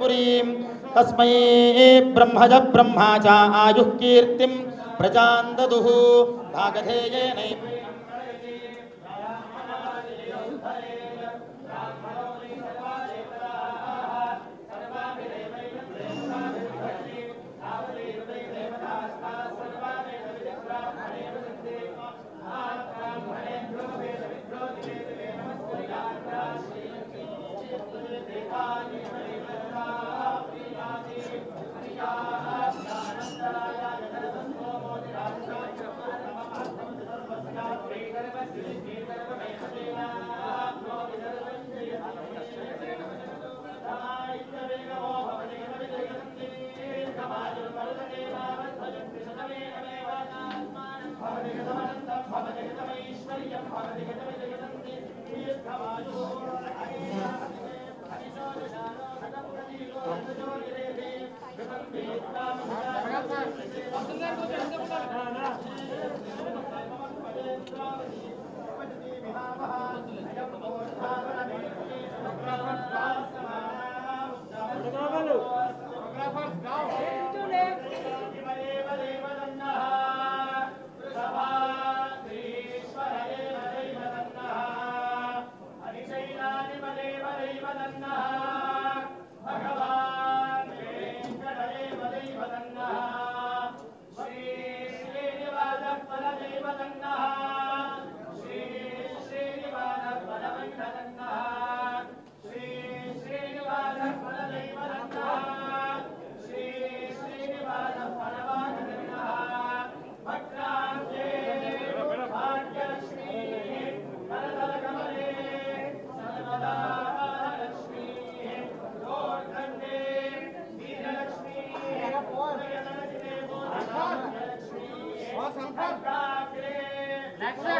पुरीं। तस्मै ब्रह्मज ब्रह्म च आयुः कीर्तिं प्रजां ददुः भागधेयेनैव Next up.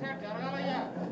సార్ ఓ వైట్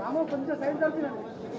हाँ तुम्हारे साइड जाती है